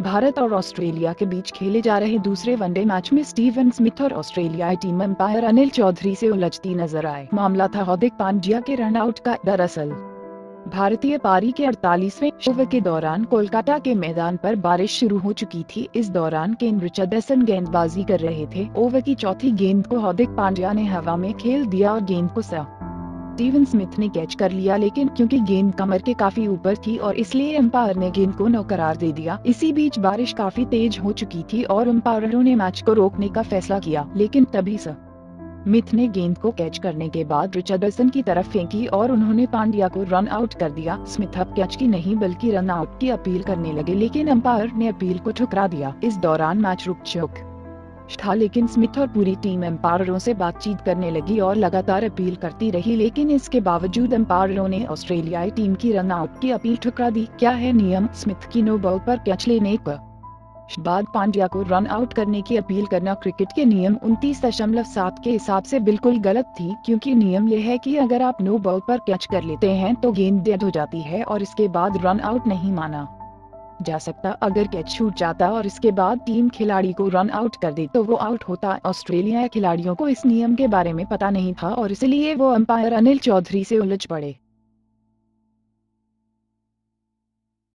भारत और ऑस्ट्रेलिया के बीच खेले जा रहे दूसरे वनडे मैच में स्टीवन स्मिथ और ऑस्ट्रेलियाई टीम अंपायर अनिल चौधरी से उलझती नज़र आए। मामला था हार्दिक पांड्या के रनआउट का। दरअसल, भारतीय पारी के 48वें ओवर के दौरान कोलकाता के मैदान पर बारिश शुरू हो चुकी थी। इस दौरान केन रिचर्डसन गेंदबाजी कर रहे थे। ओवर की चौथी गेंद को हार्दिक पांड्या ने हवा में खेल दिया और गेंद को सा स्टीवन स्मिथ ने कैच कर लिया, लेकिन क्योंकि गेंद कमर के काफ़ी ऊपर थी और इसलिए अंपायर ने गेंद को नो करार दे दिया। इसी बीच बारिश काफ़ी तेज हो चुकी थी और अंपायरों ने मैच को रोकने का फैसला किया, लेकिन तभी स मिथ ने गेंद को कैच करने के बाद रिचर्डसन की तरफ़ फेंकी और उन्होंने पांड्या को रन आउट कर दिया। स्मिथ अब कैच की नहीं, बल्कि रन आउट की अपील करने लगे, लेकिन अंपायर ने अपील को ठुकरा दिया। इस दौरान मैच रुक चुक था लेकिन स्मिथ और पूरी टीम एम्पायरों से बातचीत करने लगी और लगातार अपील करती रही, लेकिन इसके बावजूद एम्पायरों ने ऑस्ट्रेलियाई टीम की रन आउट की अपील ठुकरा दी। क्या है नियम? स्मिथ की नो बॉल पर कैच लेने का बाद पांड्या को रन आउट करने की अपील करना क्रिकेट के नियम उनतीस दशमलव सात के हिसाब से बिल्कुल गलत थी, क्योंकि नियम यह है कि अगर आप नो बॉल पर कैच कर लेते हैं तो गेंद डेड हो जाती है और इसके बाद रन आउट नहीं माना। जा सकता। अगर कैच छूट जाता और इसके बाद टीम खिलाड़ी को रन आउट कर दे तो वो आउट होता। ऑस्ट्रेलिया खिलाड़ियों को इस नियम के बारे में पता नहीं था और इसलिए वो अंपायर अनिल चौधरी से उलझ पड़े।